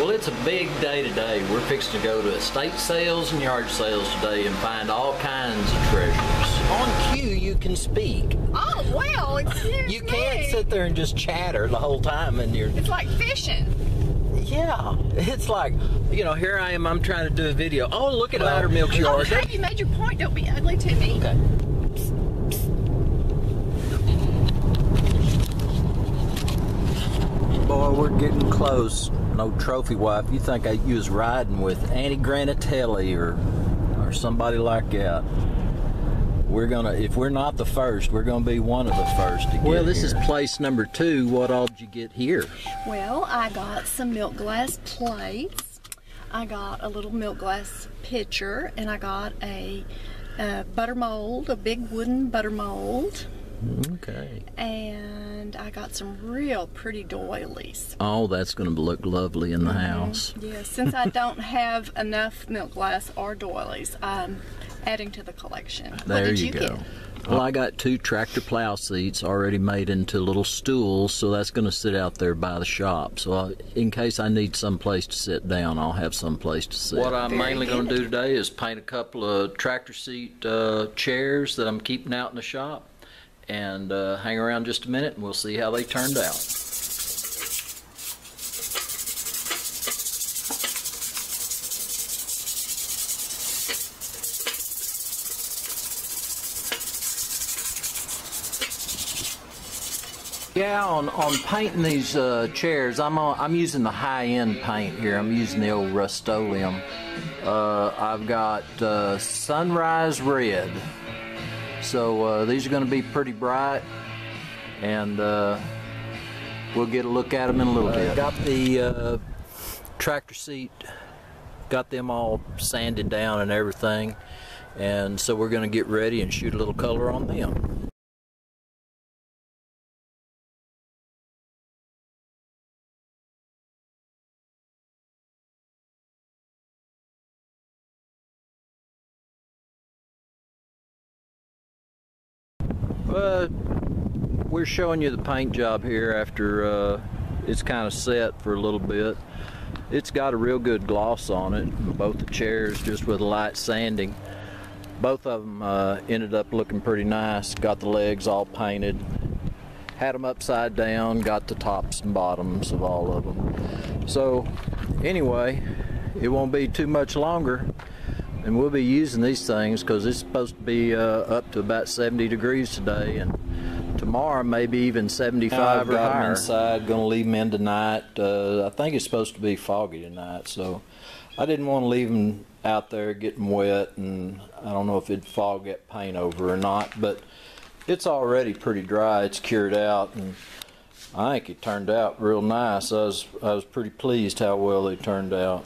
Well, it's a big day today. We're fixing to go to estate sales and yard sales today and find all kinds of treasures. On cue, you can speak. Oh, well, excuse You can't sit there and just chatter the whole time and you're It's like fishing. yeah. It's like you know, here I am. I'm trying to do a video. Oh, look at Loudermilk's Oh, yard. hey, you made your point. Don't be ugly to me. Okay. We're getting close. No trophy wife. You think I, you was riding with Andy Granatelli or or somebody like that? We're gonna. If we're not the first, we're gonna be one of the first to get Well, this is place number two. What all did you get here? Well, I got some milk glass plates. I got a little milk glass pitcher, and I got a, uh butter mold, a big wooden butter mold, Okay. and I got some real pretty doilies. Oh, that's gonna look lovely in the house. Yes, since I don't have enough milk glass or doilies, I'm adding to the collection. what There did you, you, go. get? Well, I got two tractor plow seats already made into little stools, so that's going to sit out there by the shop. So, I, in case I need some place to sit down, I'll have some place to sit. What I'm Very mainly going to do today is paint a couple of tractor seat uh, chairs that I'm keeping out in the shop, and uh, hang around just a minute, and we'll see how they turned out. Yeah, on, on painting these uh, chairs, I'm on, I'm using the high end paint here. I'm using the old Rust-Oleum. Uh, I've got uh, Sunrise Red, so uh, these are going to be pretty bright, and uh, we'll get a look at them in a little bit. Got the uh, tractor seat, got them all sanded down and everything, and so we're going to get ready and shoot a little color on them. Uh, we're showing you the paint job here after uh, it's kind of set for a little bit. It's got a real good gloss on it, both the chairs just with light sanding. Both of them uh, ended up looking pretty nice. Got the legs all painted. Had them upside down, got the tops and bottoms of all of them. So, anyway, it won't be too much longer and we'll be using these things because it's supposed to be uh, up to about 70 degrees today and tomorrow maybe even 75 I've or got higher. inside, gonna leave them in tonight uh, I think it's supposed to be foggy tonight so I didn't want to leave them out there getting wet and I don't know if it'd fog that paint over or not but it's already pretty dry it's cured out and I think it turned out real nice I was I was pretty pleased how well they turned out